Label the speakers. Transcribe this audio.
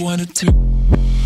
Speaker 1: wanted to.